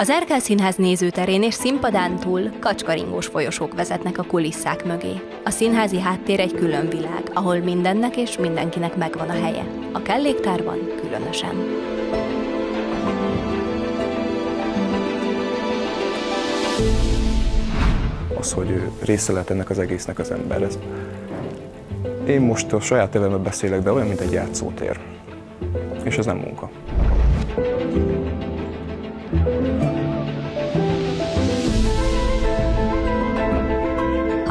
Az Erkel Színház nézőterén és színpadán túl kacskaringós folyosók vezetnek a kulisszák mögé. A színházi háttér egy külön világ, ahol mindennek és mindenkinek megvan a helye. A kelléktárban különösen. Az, hogy része lehet ennek az egésznek az ember. Ez... Én most a saját nevemben beszélek, de olyan, mint egy játszótér. És ez nem munka.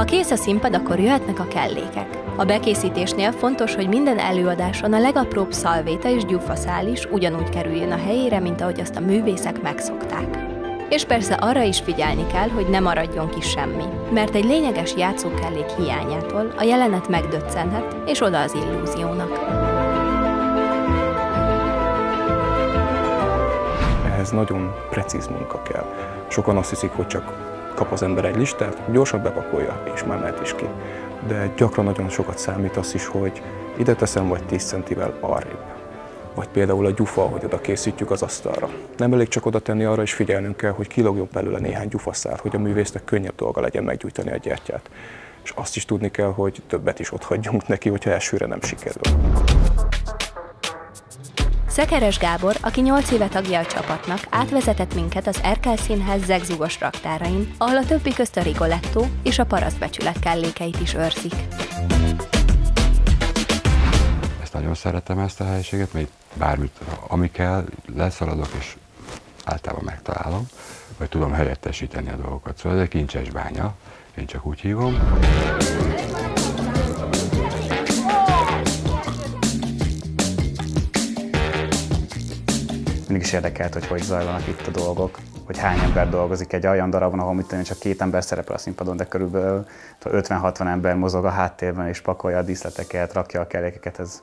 Kész a színpad, akkor jöhetnek a kellékek. A bekészítésnél fontos, hogy minden előadáson a legapróbb szalvéta és gyufaszál is ugyanúgy kerüljön a helyére, mint ahogy azt a művészek megszokták. És persze arra is figyelni kell, hogy ne maradjon ki semmi, mert egy lényeges játszókellék hiányától a jelenet megdöccenhet, és oda az illúziónak. Ehhez nagyon precíz munka kell. Sokan azt hiszik, hogy csak kap az ember egy listát, gyorsan bepakolja, és már mehet is ki. De gyakran nagyon sokat számít az is, hogy ide teszem vagy 10 centivel arrébb. Vagy például a gyufa, hogy oda készítjük az asztalra. Nem elég csak oda tenni, arra is figyelnünk kell, hogy kilogjon belőle néhány gyufaszár, hogy a művésznek könnyebb dolga legyen meggyújtani a gyertyát. És azt is tudni kell, hogy többet is ott hagyjunk neki, hogyha elsőre nem sikerül. Szekeres Gábor, aki 8 éve tagja a csapatnak, átvezetett minket az Erkel Színház zegzugos raktárain, ahol a többi közt a Rigoletto és a parasztbecsület kellékeit is őrzik. Ezt nagyon szeretem ezt a helyiséget, mert bármit, ami kell, leszaladok és általában megtalálom, vagy tudom helyettesíteni a dolgokat. Szóval ez egy kincses bánya, én csak úgy hívom. Mindig is érdekelt, hogy hogy zajlanak itt a dolgok, hogy hány ember dolgozik egy olyan darabon, ahol mit csak két ember szerepel a színpadon, de körülbelül 50-60 ember mozog a háttérben és pakolja a díszleteket, rakja a kerékeket. Ez,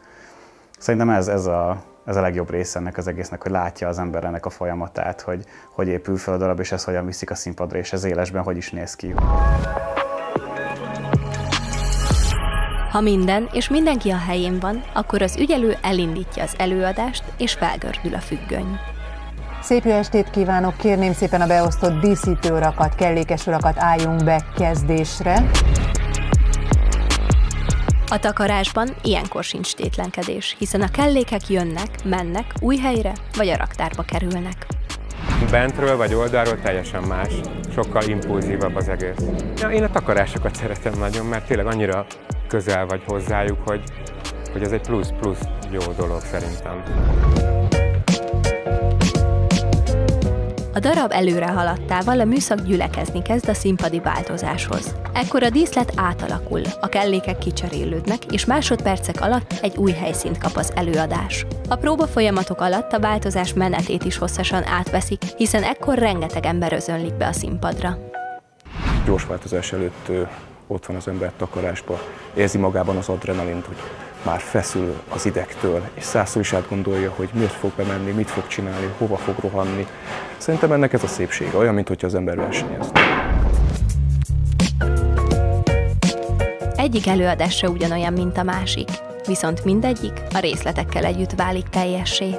szerintem ez, ez, a, ez a legjobb része ennek az egésznek, hogy látja az ember ennek a folyamatát, hogy hogy épül fel a darab, és ez hogyan viszik a színpadra, és ez élesben hogy is néz ki. Ha minden és mindenki a helyén van, akkor az ügyelő elindítja az előadást, és felgördül a függöny. Szép jó estét kívánok! Kérném szépen a beosztott díszítőrakat, kellékes urakat álljunk be kezdésre. A takarásban ilyenkor sincs tétlenkedés, hiszen a kellékek jönnek, mennek, új helyre vagy a raktárba kerülnek. Bentről vagy oldalról teljesen más, sokkal impulzívabb az egész. Ja, én a takarásokat szeretem nagyon, mert tényleg annyira közel vagy hozzájuk, hogy, hogy ez egy plusz-plusz jó dolog szerintem. A darab előre haladtával a műszak gyülekezni kezd a színpadi változáshoz. Ekkor a díszlet átalakul, a kellékek kicserélődnek, és másodpercek alatt egy új helyszínt kap az előadás. A próba folyamatok alatt a változás menetét is hosszasan átveszik, hiszen ekkor rengeteg ember özönlik be a színpadra. Gyors változás előtt ott van az ember takarásba, érzi magában az adrenalint, hogy már feszül az idegtől, és százszor is átgondolja, hogy miért fog bemenni, mit fog csinálni, hova fog rohanni. Szerintem ennek ez a szépsége, olyan, mint az ember versenyez. Egyik előadás ugyanolyan, mint a másik, viszont mindegyik a részletekkel együtt válik teljessé.